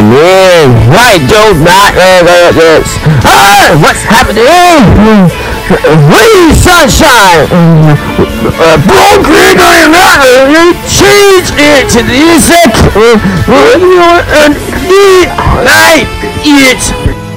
Come in. Why don't this? Ah, what's happening? Please, sunshine. Uh, broken on that. Change it to this. Uh, uh, and eat like it.